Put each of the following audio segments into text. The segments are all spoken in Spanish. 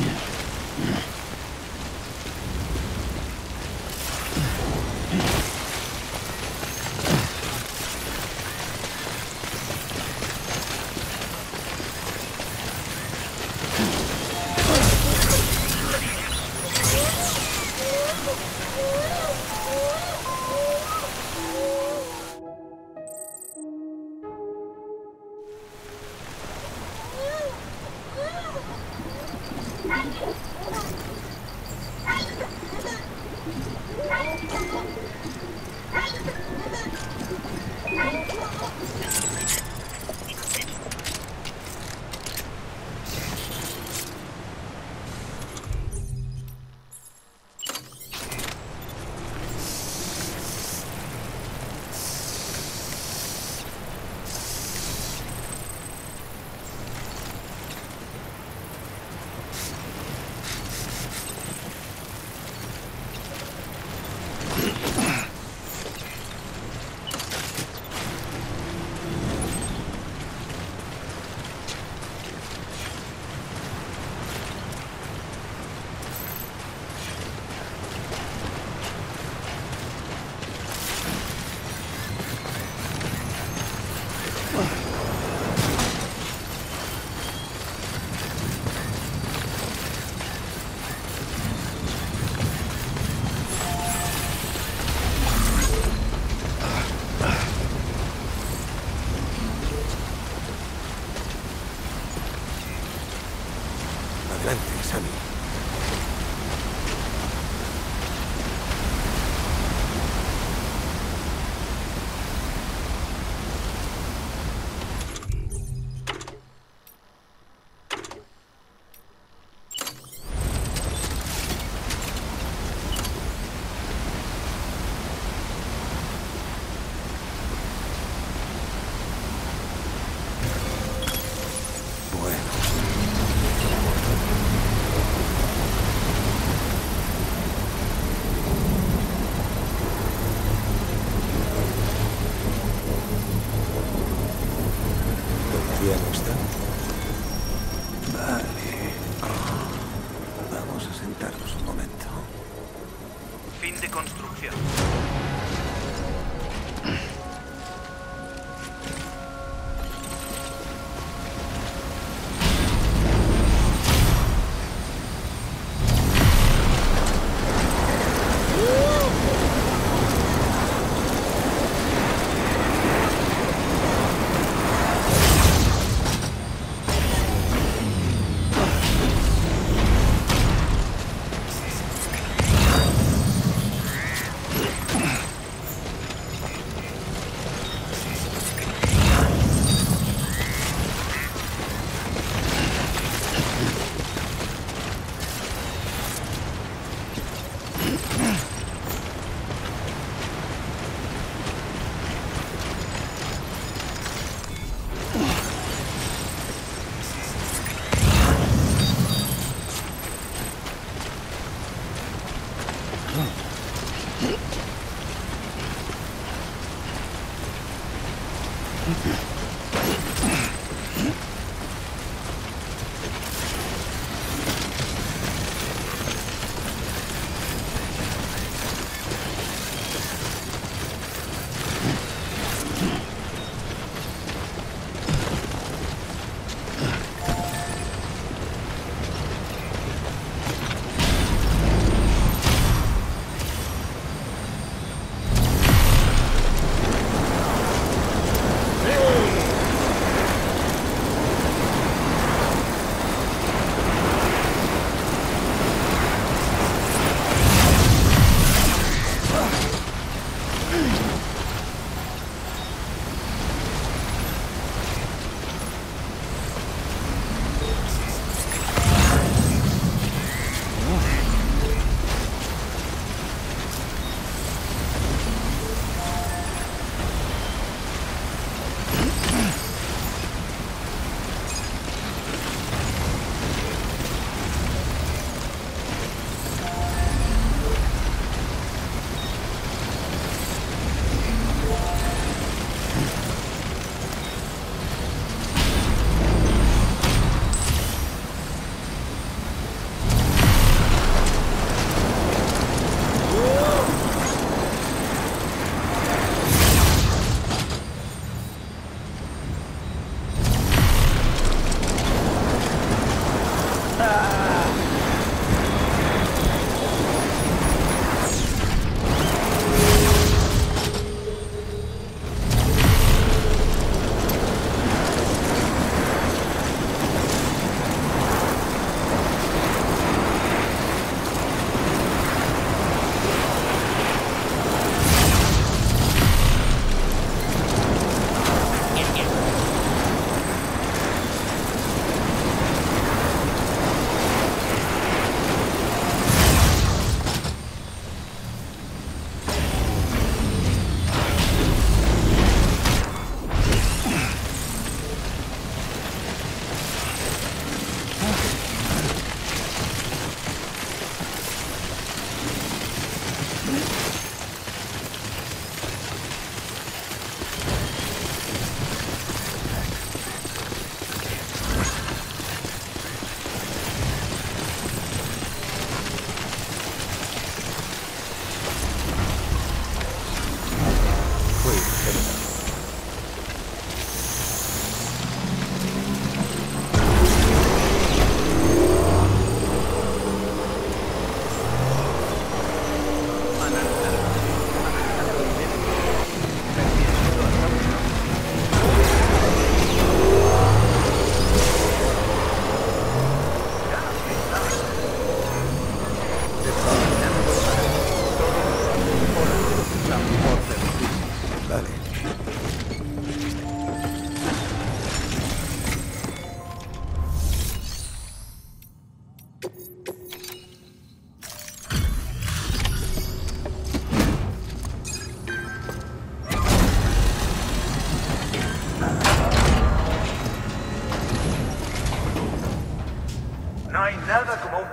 Yeah.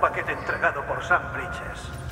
Paquete entregado por Sam Bridges.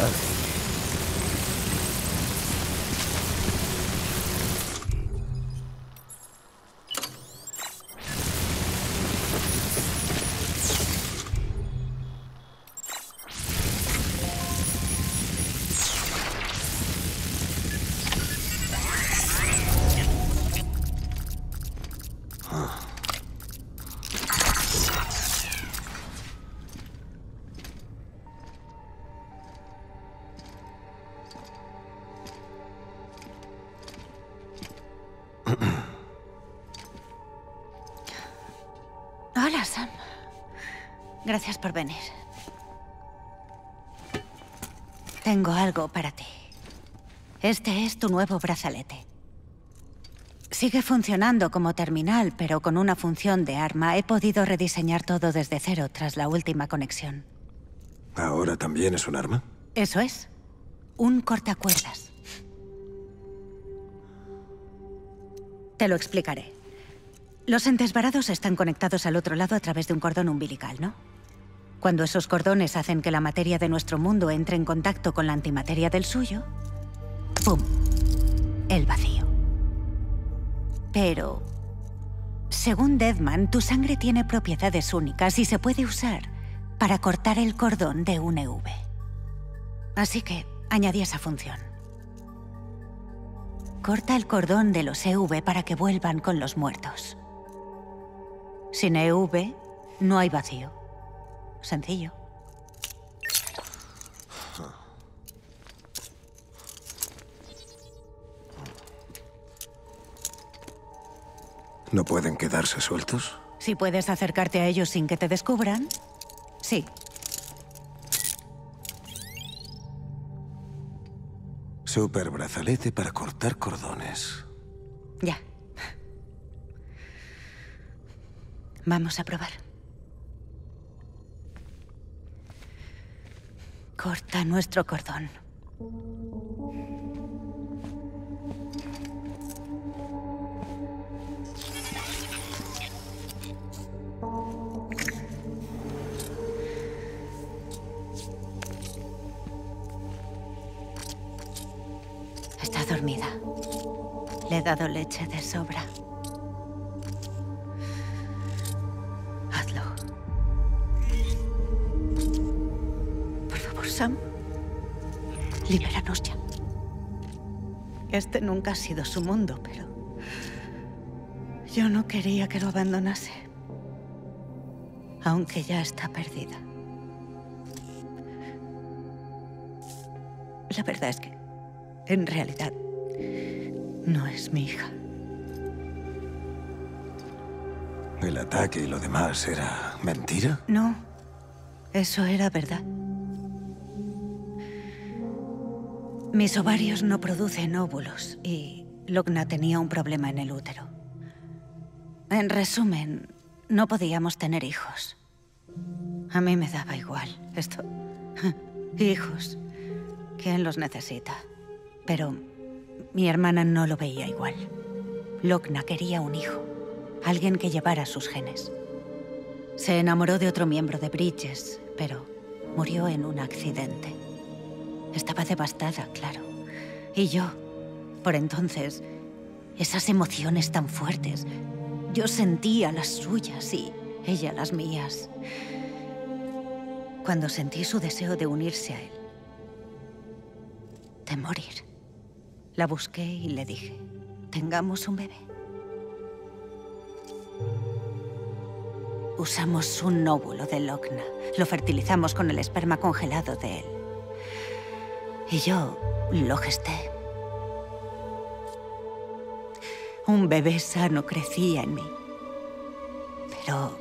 Vale. Gracias por venir. Tengo algo para ti. Este es tu nuevo brazalete. Sigue funcionando como terminal, pero con una función de arma he podido rediseñar todo desde cero tras la última conexión. ¿Ahora también es un arma? Eso es. Un cortacuerdas. Te lo explicaré. Los entes varados están conectados al otro lado a través de un cordón umbilical, ¿no? Cuando esos cordones hacen que la materia de nuestro mundo entre en contacto con la antimateria del suyo, ¡pum! El vacío. Pero, según Deadman, tu sangre tiene propiedades únicas y se puede usar para cortar el cordón de un EV. Así que añadí esa función. Corta el cordón de los EV para que vuelvan con los muertos. Sin EV no hay vacío. Sencillo. ¿No pueden quedarse sueltos? Si puedes acercarte a ellos sin que te descubran, sí. Super brazalete para cortar cordones. Ya. Vamos a probar. Corta nuestro cordón. Está dormida. Le he dado leche de sobra. Sam. Libéranos ya. Este nunca ha sido su mundo, pero... Yo no quería que lo abandonase. Aunque ya está perdida. La verdad es que, en realidad, no es mi hija. ¿El ataque y lo demás era mentira? No, eso era verdad. Mis ovarios no producen óvulos y Logna tenía un problema en el útero. En resumen, no podíamos tener hijos. A mí me daba igual esto. Hijos. ¿Quién los necesita? Pero mi hermana no lo veía igual. Logna quería un hijo. Alguien que llevara sus genes. Se enamoró de otro miembro de Bridges, pero murió en un accidente. Estaba devastada, claro. Y yo, por entonces, esas emociones tan fuertes, yo sentía las suyas y ella las mías. Cuando sentí su deseo de unirse a él, de morir, la busqué y le dije, tengamos un bebé. Usamos un óvulo de Logna. Lo fertilizamos con el esperma congelado de él. Y yo lo gesté. Un bebé sano crecía en mí. Pero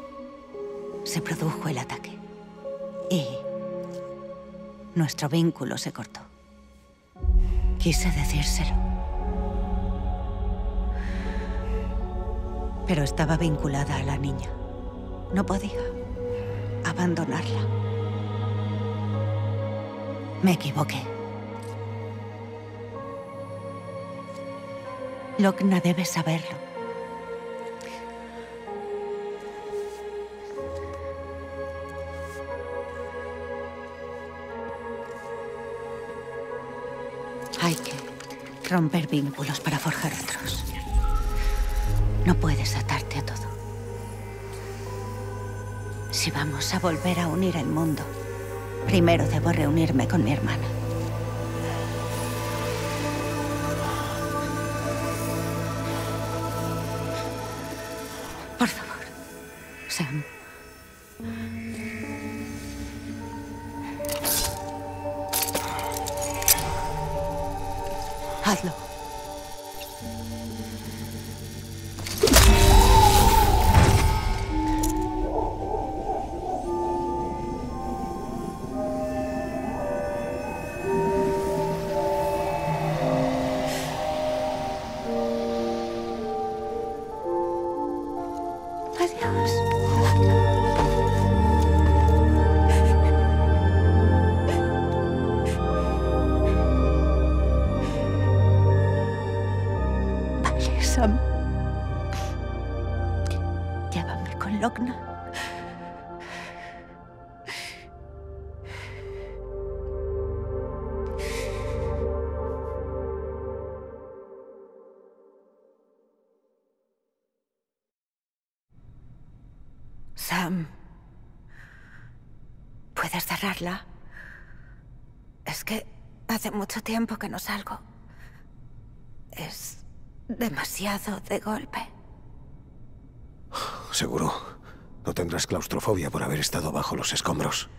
se produjo el ataque. Y nuestro vínculo se cortó. Quise decírselo. Pero estaba vinculada a la niña. No podía abandonarla. Me equivoqué. Logna debe saberlo. Hay que romper vínculos para forjar otros. No puedes atarte a todo. Si vamos a volver a unir el mundo, primero debo reunirme con mi hermana. Hazlo. Hace mucho tiempo que no salgo. Es demasiado de golpe. Seguro. No tendrás claustrofobia por haber estado bajo los escombros.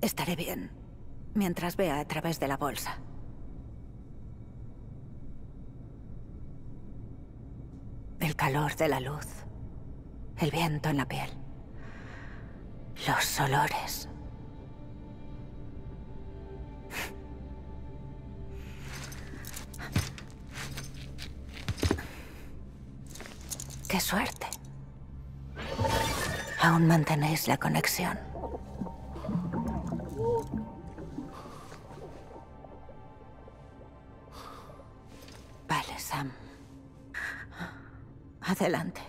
Estaré bien mientras vea a través de la bolsa. El calor de la luz. El viento en la piel. Los olores. Suerte! Aún mantenéis la conexión. Vale, Sam. Adelante.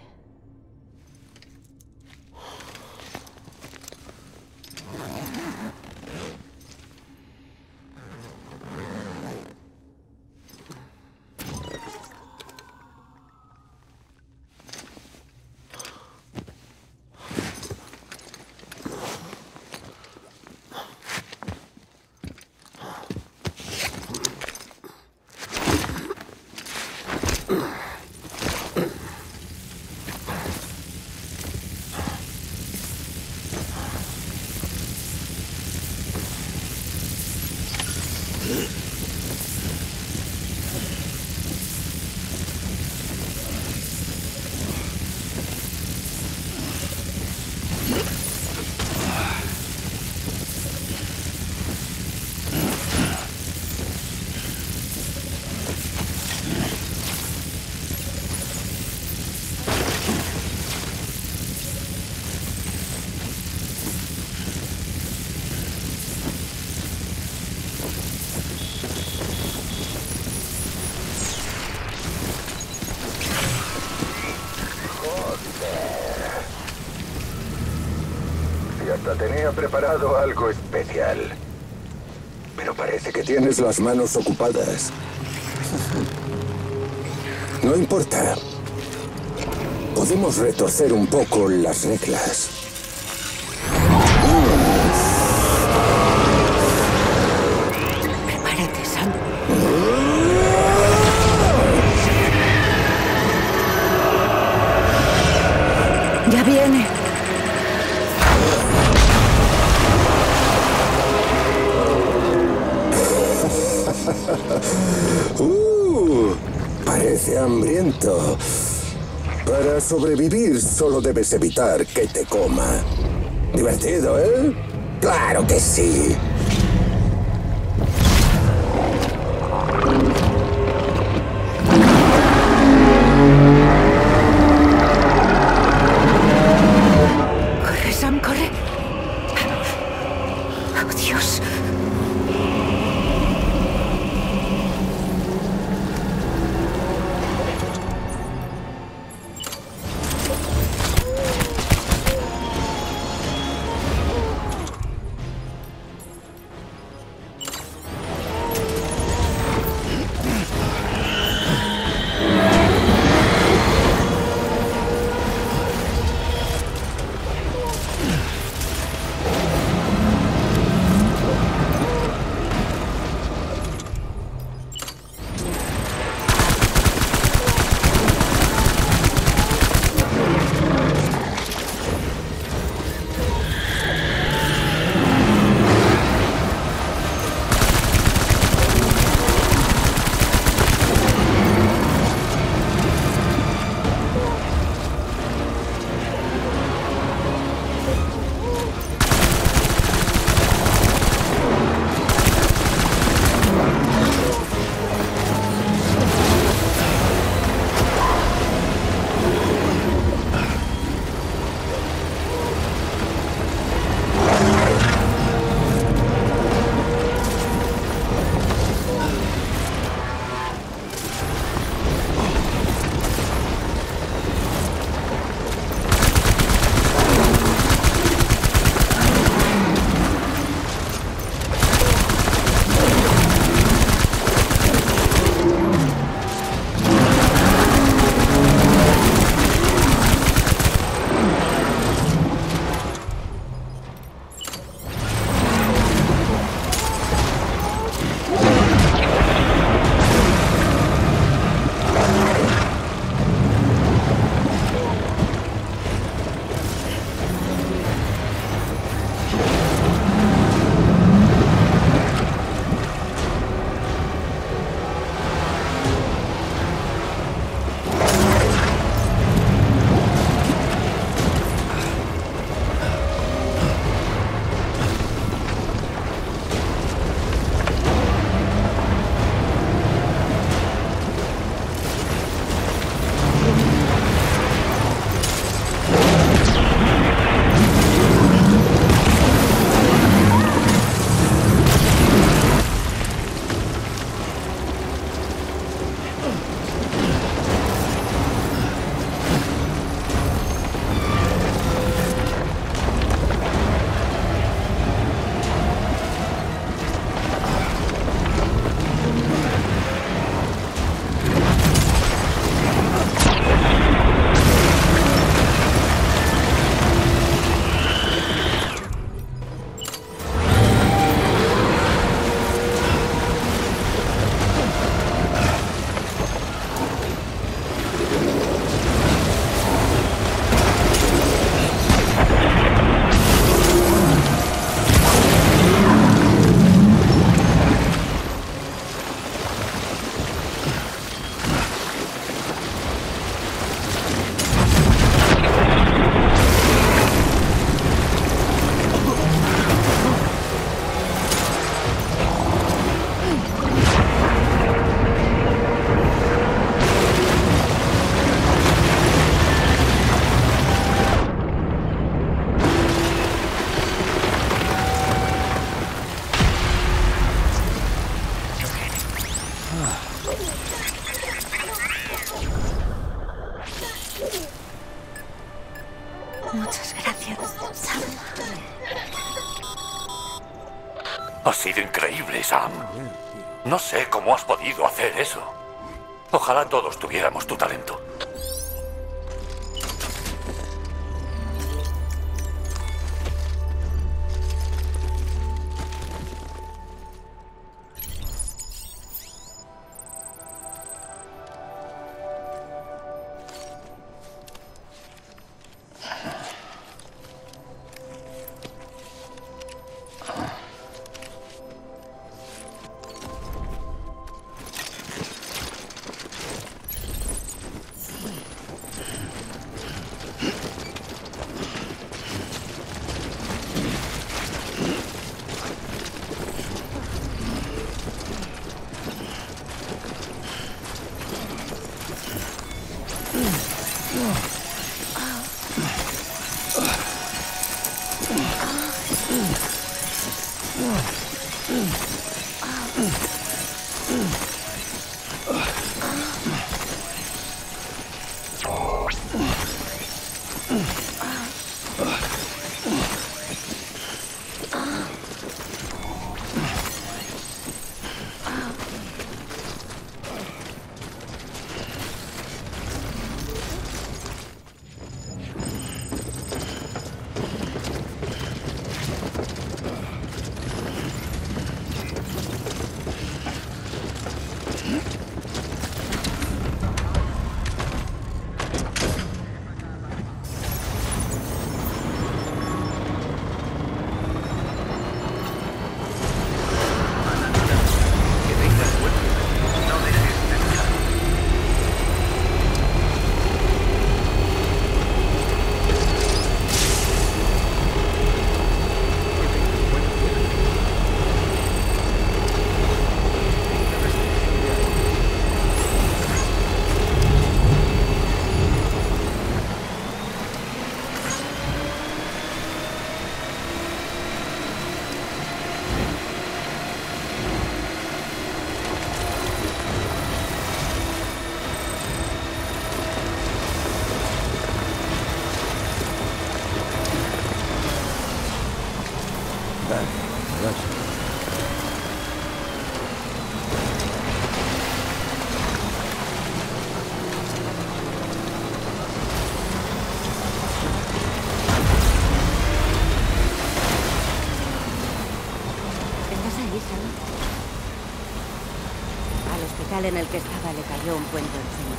Y hasta tenía preparado algo especial. Pero parece que tienes las manos ocupadas. No importa. Podemos retorcer un poco las reglas. Sobrevivir solo debes evitar que te coma. Divertido, ¿eh? Claro que sí. Sam. No sé cómo has podido hacer eso. Ojalá todos tuviéramos tu talento. Hospital en el que estaba le cayó un puente encima.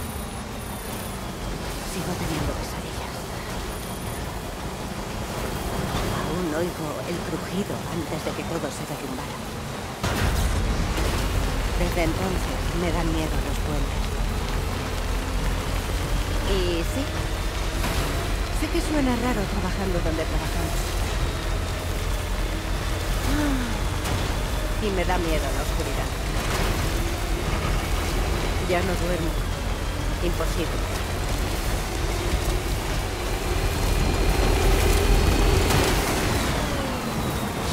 Sigo teniendo pesadillas. Aún oigo el crujido antes de que todo se derrumbara. Desde entonces me dan miedo los puentes. Y sí, sé que suena raro trabajando donde trabajamos. Y me da miedo la oscuridad. Ya no duermo. Imposible.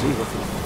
Sigo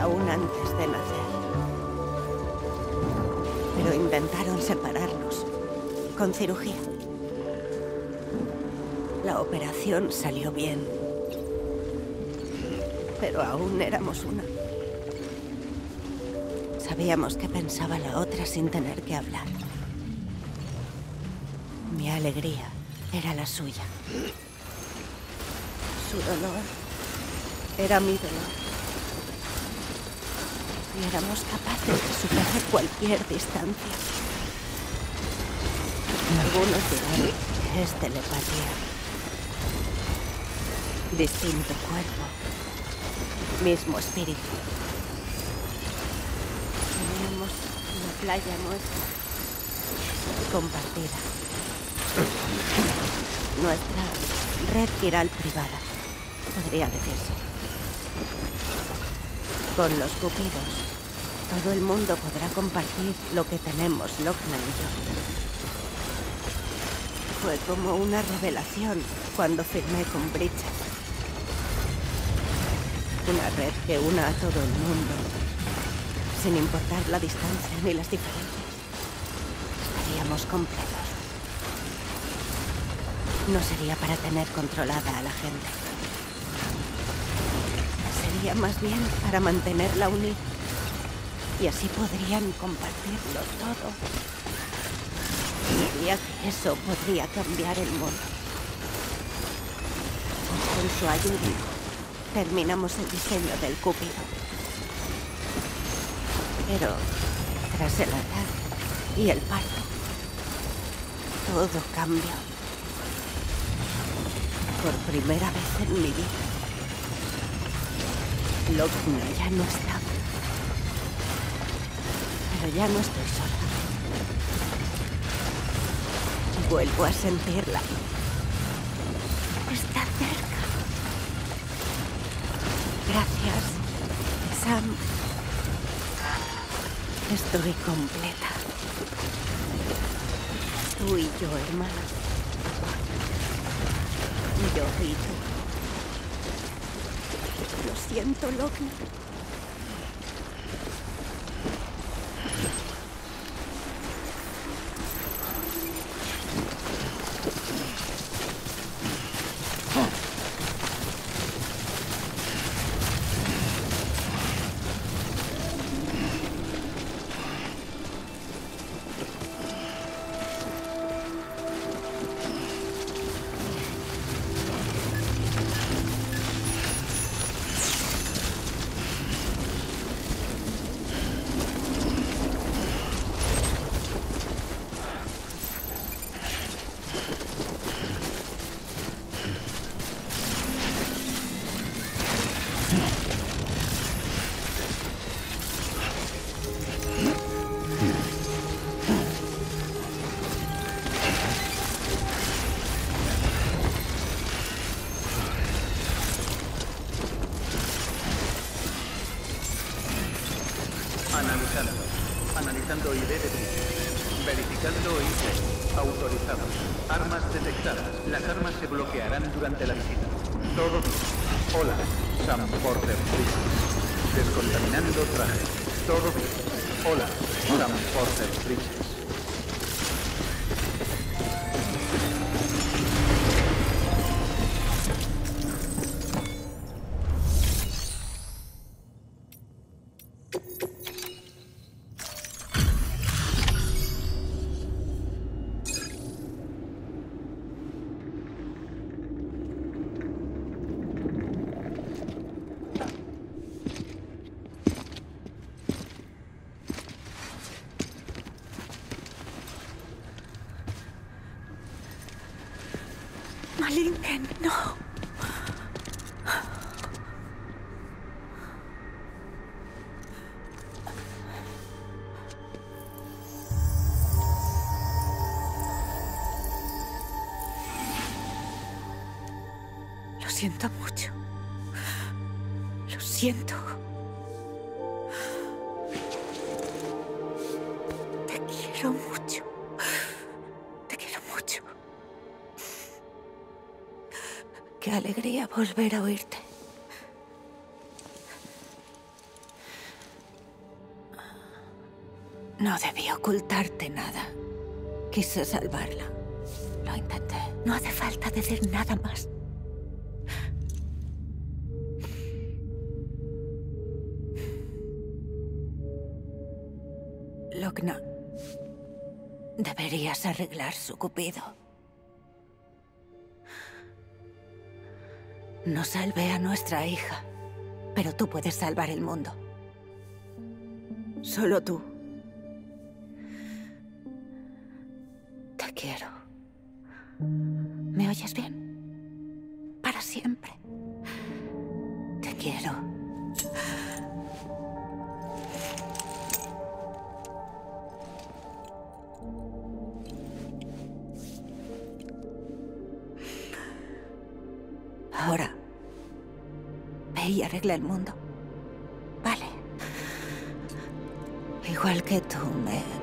Aún antes de nacer. Pero intentaron separarnos. Con cirugía. La operación salió bien. Pero aún éramos una. Sabíamos qué pensaba la otra sin tener que hablar. Mi alegría era la suya. Su dolor era mi dolor. Éramos capaces de superar cualquier distancia. Algunos dirán que es telepatía. Distinto cuerpo. Mismo espíritu. Teníamos una playa nuestra. Compartida. Nuestra red viral privada. Podría decirse. Con los cupidos, todo el mundo podrá compartir lo que tenemos Lochna y yo. Fue como una revelación cuando firmé con Bridget. Una red que una a todo el mundo, sin importar la distancia ni las diferencias. Estaríamos completos. No sería para tener controlada a la gente. Sería más bien para mantenerla unida. Y así podrían compartirlo todo. Diría que eso podría cambiar el mundo. Con su ayuda, terminamos el diseño del Cúpido. Pero tras el ataque y el parto, todo cambió. Por primera vez en mi vida, Lochna ya no estaba. Ya no estoy sola. Vuelvo a sentirla. Está cerca. Gracias, Sam. Estoy completa. Tú y yo, hermanas. Yo y tú. Lo siento, Loki. Alegría volver a oírte. No debí ocultarte nada. Quise salvarla. Lo intenté. No hace falta decir nada más. Logna. Deberías arreglar su cupido. No salvé a nuestra hija, pero tú puedes salvar el mundo. Solo tú. Te quiero. ¿Me oyes bien? Para siempre. Te quiero. Y arregla el mundo. Vale. Igual que tú me...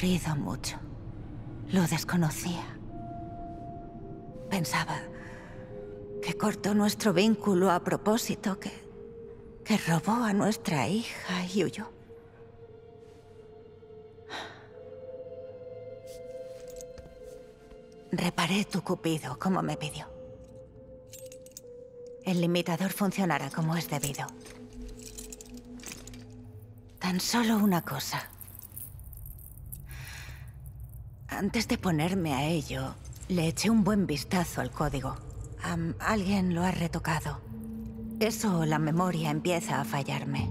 sufrido mucho. Lo desconocía. Pensaba que cortó nuestro vínculo a propósito, que, que robó a nuestra hija y huyó. Reparé tu cupido como me pidió. El limitador funcionará como es debido. Tan solo una cosa. Antes de ponerme a ello, le eché un buen vistazo al código. Alguien lo ha retocado. Eso, la memoria empieza a fallarme.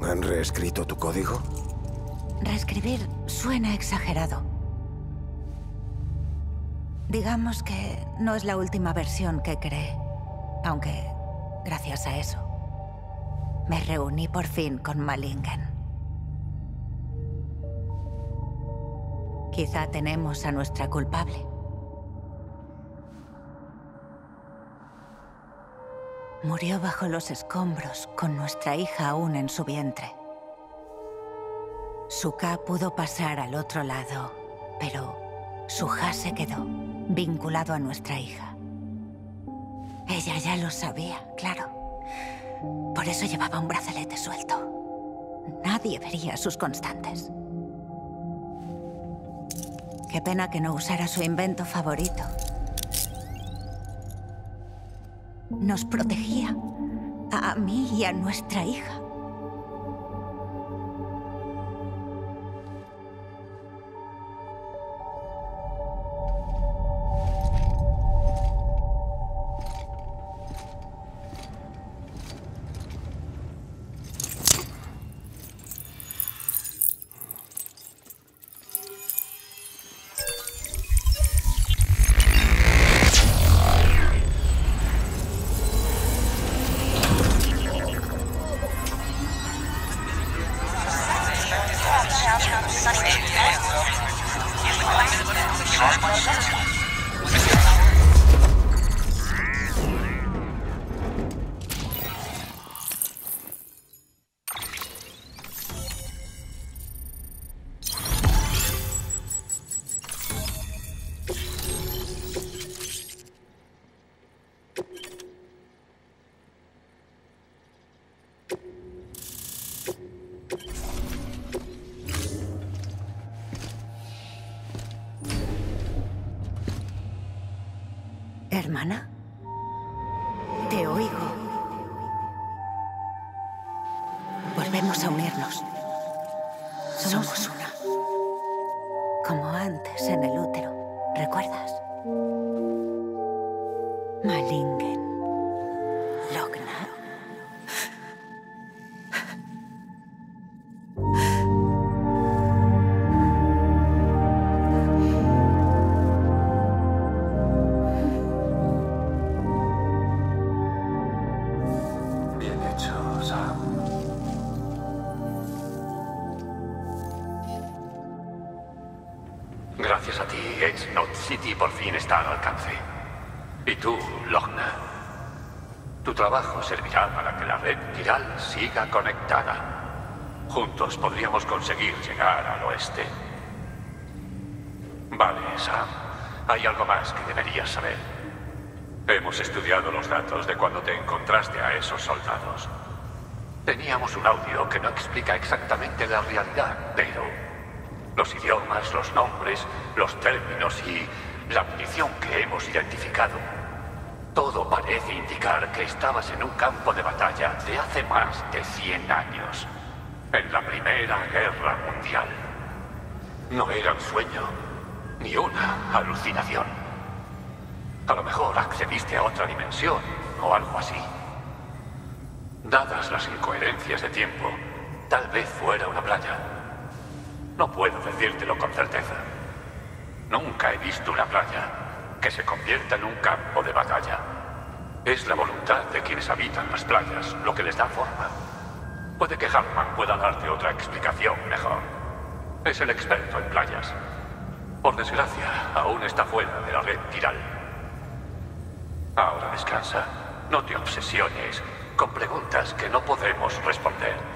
¿Han reescrito tu código? Reescribir suena exagerado. Digamos que no es la última versión que creé. Aunque, gracias a eso, me reuní por fin con Malingen. Quizá tenemos a nuestra culpable. Murió bajo los escombros con nuestra hija aún en su vientre. Suka pudo pasar al otro lado, pero Suja se quedó vinculado a nuestra hija. Ella ya lo sabía, claro. Por eso llevaba un brazalete suelto. Nadie vería sus constantes. Qué pena que no usara su invento favorito. Nos protegía a mí y a nuestra hija. ¿Hermana? Servirá para que la red viral siga conectada. Juntos podríamos conseguir llegar al oeste. Vale, Sam. Hay algo más que deberías saber. Hemos estudiado los datos de cuando te encontraste a esos soldados. Teníamos un audio que no explica exactamente la realidad, pero los idiomas, los nombres, los términos y la munición que hemos identificado, todo parece indicar que estabas en un campo de batalla de hace más de 100 años, en la Primera Guerra Mundial. No era un sueño, ni una alucinación. A lo mejor accediste a otra dimensión o algo así. Dadas las incoherencias de tiempo, tal vez fuera una playa. No puedo decírtelo con certeza. Nunca he visto una playa que se convierta en un campo de batalla. Es la voluntad de quienes habitan las playas lo que les da forma. Puede que Hartman pueda darte otra explicación mejor. Es el experto en playas. Por desgracia, aún está fuera de la red viral. Ahora descansa. No te obsesiones con preguntas que no podemos responder.